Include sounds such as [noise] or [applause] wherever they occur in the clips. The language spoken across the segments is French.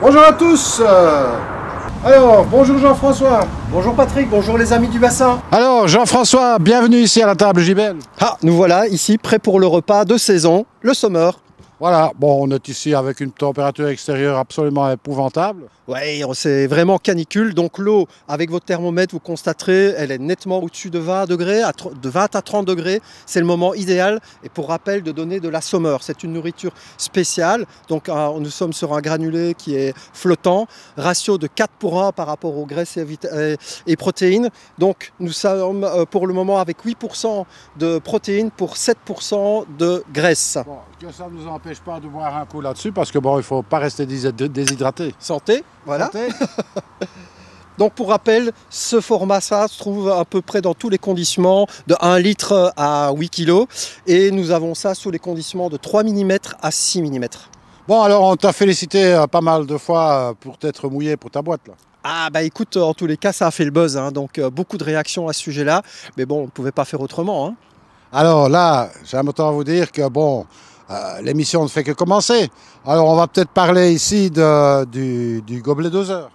Bonjour à tous euh, Alors, bonjour Jean-François Bonjour Patrick, bonjour les amis du bassin. Alors Jean-François, bienvenue ici à la table JBL. Ah, nous voilà ici prêts pour le repas de saison, le summer. Voilà, bon, on est ici avec une température extérieure absolument épouvantable. Oui, c'est vraiment canicule. Donc l'eau, avec votre thermomètre, vous constaterez, elle est nettement au-dessus de 20 degrés, de 20 à 30 degrés. C'est le moment idéal. Et pour rappel, de donner de la sommeur. C'est une nourriture spéciale. Donc nous sommes sur un granulé qui est flottant. Ratio de 4 pour 1 par rapport aux graisses et, protéines. Donc nous sommes euh, pour le moment avec 8% de protéines pour 7% de graisse. Bon, que ça ne nous empêche pas de boire un coup là-dessus parce que bon, il ne faut pas rester déshydraté. Santé voilà. [laughs] Donc pour rappel, ce format ça se trouve à peu près dans tous les conditionnements de 1 litre à 8 kg et nous avons ça sous les conditionnements de 3 mm à 6 mm. Bon alors on t'a félicité euh, pas mal de fois euh, pour t'être mouillé pour ta boîte là. Ah bah écoute, en tous les cas ça a fait le buzz, hein. donc euh, beaucoup de réactions à ce sujet-là, mais bon on ne pouvait pas faire autrement. Hein. Alors là, j'aime autant vous dire que bon, l'émission ne fait que commencer. Alors on va peut-être parler ici du, du gobelet doseur.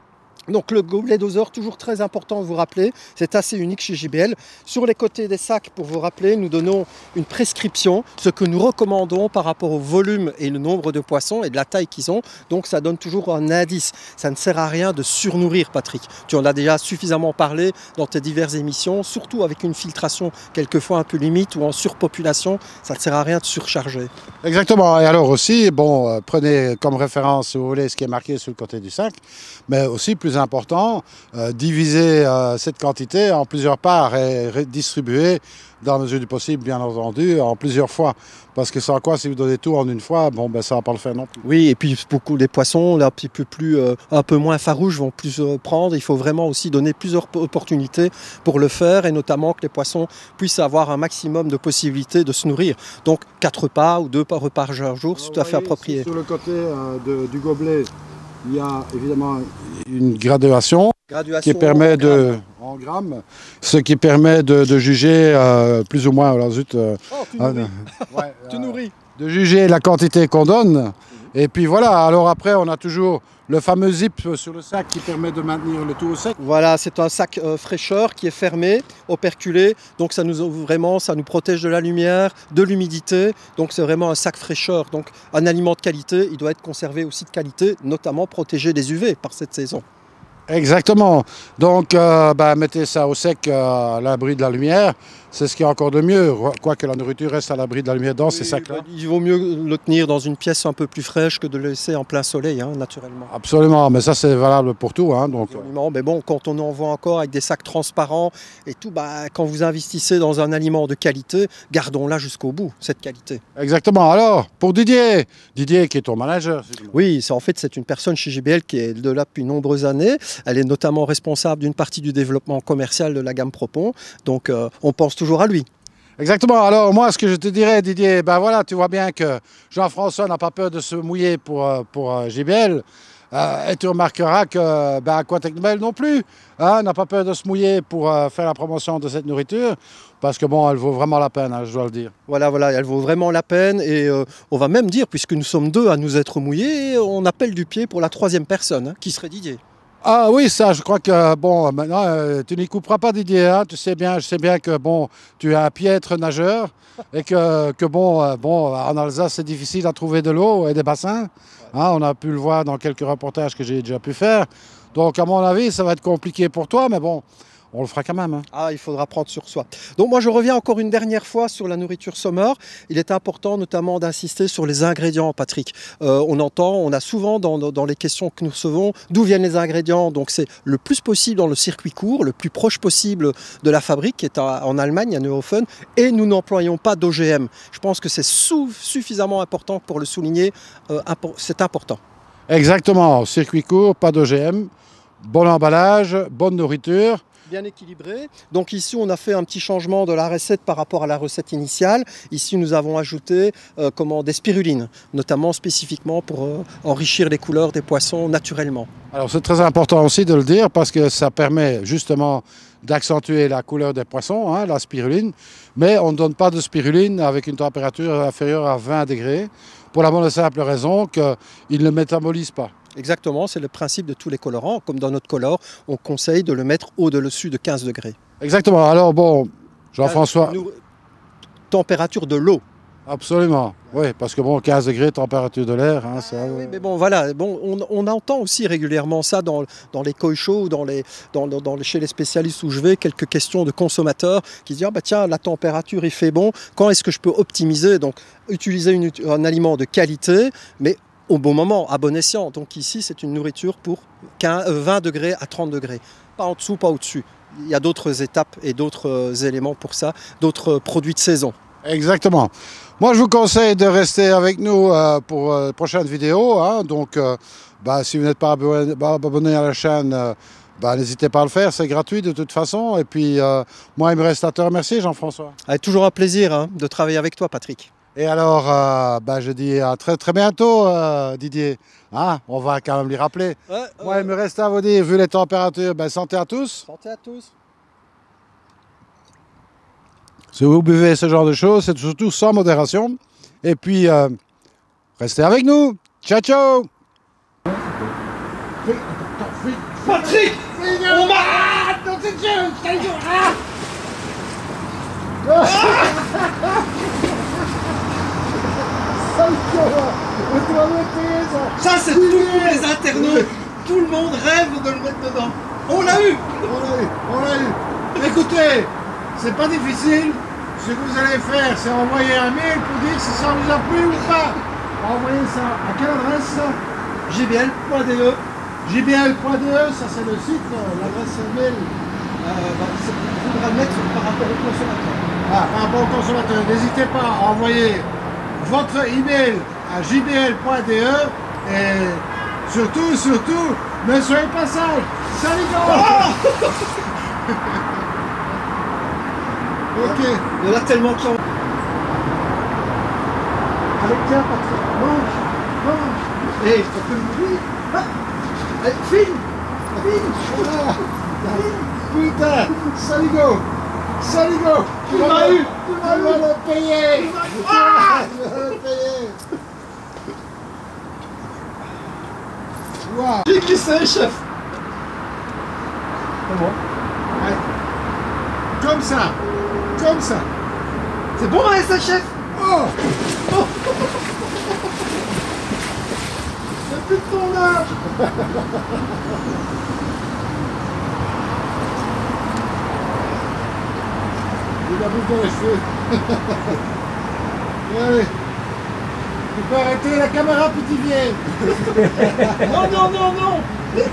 Donc le gobelet doseur, toujours très important vous rappeler, c'est assez unique chez JBL. Sur les côtés des sacs, pour vous rappeler, nous donnons une prescription, ce que nous recommandons par rapport au volume et le nombre de poissons et de la taille qu'ils ont. Donc ça donne toujours un indice. Ça ne sert à rien de surnourrir, Patrick. Tu en as déjà suffisamment parlé dans tes diverses émissions, surtout avec une filtration quelquefois un peu limite ou en surpopulation, ça ne sert à rien de surcharger. Exactement. Et alors aussi, bon, euh, prenez comme référence, si vous voulez, ce qui est marqué sur le côté du sac, mais aussi plus important, euh, diviser euh, cette quantité en plusieurs parts et distribuer dans la mesure du possible, bien entendu, en plusieurs fois. Parce que sans quoi, si vous donnez tout en une fois, bon, ben, ça va pas le faire non plus. Oui, et puis beaucoup des poissons, un petit peu plus, euh, un peu moins farouches, vont plus prendre. Il faut vraiment aussi donner plusieurs opportunités pour le faire, et notamment que les poissons puissent avoir un maximum de possibilités de se nourrir. Donc, quatre repas ou deux repas par jour, c'est tout à fait approprié. Sur le côté du gobelet, il y a évidemment une graduation, qui permet de en grammes, ce qui permet de, juger euh, plus ou moins alors zut, euh, oh, tu, nourris. [laughs] tu nourris. de juger la quantité qu'on donne. Et puis voilà, alors après on a toujours le fameux zip sur le sac qui permet de maintenir le tout au sec. Voilà, c'est un sac euh, fraîcheur qui est fermé, operculé, donc ça nous vraiment ça nous protège de la lumière, de l'humidité. Donc c'est vraiment un sac fraîcheur. Donc un aliment de qualité, il doit être conservé aussi de qualité, notamment protégé des UV par cette saison. Exactement. Donc, euh, bah, mettez ça au sec euh, à l'abri de la lumière. C'est ce qui est encore de mieux, quoique la nourriture reste à l'abri de la lumière dans ces sacs-là. Bah, il vaut mieux le tenir dans une pièce un peu plus fraîche que de le laisser en plein soleil, hein, naturellement. Absolument, mais ça c'est valable pour tout. Hein, donc. Mais bon, quand on en voit encore avec des sacs transparents et tout, bah, quand vous investissez dans un aliment de qualité, gardons-la jusqu'au bout, cette qualité. Exactement. Alors, pour Didier, Didier qui est ton manager. Oui, en fait c'est une personne chez JBL qui est de là depuis nombreuses années. Elle est notamment responsable d'une partie du développement commercial de la gamme Propon. Donc euh, on pense toujours à lui. Exactement. Alors moi, ce que je te dirais, Didier, ben voilà, tu vois bien que Jean-François n'a pas peur de se mouiller pour, euh, pour euh, JBL. et tu remarqueras que ben, Aquatech non plus hein, n'a pas peur de se mouiller pour faire la promotion de cette nourriture parce que bon, elle vaut vraiment la peine, hein, je dois le dire. Voilà, voilà, elle vaut vraiment la peine et on va même dire, puisque nous sommes deux à nous être mouillés, on appelle du pied pour la troisième personne, hein, qui serait Didier. Ah oui, ça, je crois que, bon, maintenant, euh, tu n'y couperas pas Didier, hein. tu sais bien, je sais bien que, bon, tu es un piètre nageur et que, que bon, euh, bon, en Alsace, c'est difficile à trouver de l'eau et des bassins. Hein. on a pu le voir dans quelques reportages que j'ai déjà pu faire. Donc, à mon avis, ça va être compliqué pour toi, mais bon, on le fera quand même. Hein. Ah, il faudra prendre sur soi. Donc moi, je reviens encore une dernière fois sur la nourriture sommaire. Il est important notamment d'insister sur les ingrédients, Patrick. Euh, on entend, on a souvent dans, les questions que nous recevons, d'où viennent les ingrédients. Donc c'est le plus possible dans le circuit court, le plus proche possible de la fabrique, qui est en Allemagne, à Neuhofen, et nous n'employons pas d'OGM. Je pense que c'est suffisamment important pour le souligner. Euh, c'est important. Exactement, circuit court, pas d'OGM, bon emballage, bonne nourriture bien équilibré. Donc ici, on a fait un petit changement de la recette par rapport à la recette initiale. Ici, nous avons ajouté euh, comment, des spirulines, notamment spécifiquement pour euh, enrichir les couleurs des poissons naturellement. Alors c'est très important aussi de le dire parce que ça permet justement d'accentuer la couleur des poissons, hein, la spiruline, mais on ne donne pas de spiruline avec une température inférieure à 20 degrés pour la bonne et simple raison qu'il ne métabolise pas. Exactement, c'est le principe de tous les colorants. Comme dans notre color, on conseille de le mettre au-dessus de 15 degrés. Exactement. Alors bon, Jean-François. Nous- Température de l'eau. Absolument. Oui, parce que bon, 15 degrés, température de l'air, hein, ça. Ah oui, euh, mais bon, voilà, bon, on, on entend aussi régulièrement ça dans, dans les coy shows, dans les, dans, dans- chez les spécialistes où je vais, quelques questions de consommateurs qui disent ah bah tiens, la température il fait bon, quand est-ce que je peux optimiser? Donc, utiliser une- un aliment de qualité, mais au bon moment, à bon escient. Donc, ici, c'est une nourriture pour 15 euh, 20 degrés à 30 degrés. Pas en dessous, pas au-dessus. Il y a d'autres étapes et d'autres euh, éléments pour ça, d'autres euh, produits de saison. Exactement. Moi, je vous conseille de rester avec nous euh, pour euh, les prochaines vidéos. hein. Donc, euh, bah, si vous n'êtes pas abonné, pas abonné à la chaîne, bah, n'hésitez pas à le faire. C'est gratuit de toute façon. Et puis, moi, il me reste à te remercier, Jean-François. Ah, toujours un plaisir hein, de travailler avec toi, Patrick. Et alors, euh, bah, je dis à très très bientôt, euh, Didier. Hein, on va quand même lui rappeler. Moi, il me reste à vous dire, vu les températures, ben, santé à tous. Santé à tous. Si vous buvez ce genre de choses, c'est surtout sans modération. Et puis, euh, restez avec nous. Ciao, ciao Patrick On m'a... Ça c'est tous les internautes Tout le monde rêve de le mettre dedans On l'a eu On l'a eu, on l'a eu. Écoutez, c'est pas difficile. Ce que vous allez faire, c'est envoyer un mail pour dire si ça vous a plu ou pas. Envoyez ça à quelle adresse? Jbl.de jbl.de, ça c'est le site, euh, l'adresse mail. euh, bah, c'est- Il faudra mettre par rapport au consommateur. Ah, par rapport au consommateur, n'hésitez pas à envoyer votre email à jbl.de et surtout, surtout, ne soyez pas sage. Salut gars [laughs] Ok. Il y en a tellement qui ont... Allez, tiens, Patrick, mange, mange. Eh, ça peut me dire Ah. Allez, filme Filme Voilà. Putain, Saligo, Saligo, Tu m'as eu. tu le payer. Ah. Tu vas le payer. Qui qui c'est, chef Comment Comme ça, comme ça. C'est bon, hein, ça, chef? Oh. C'est plus de ton âge. Il a bouffe dans les cheveux. Allez. Tu peux arrêter la caméra, petit vieil. [laughs] Non, non, non, non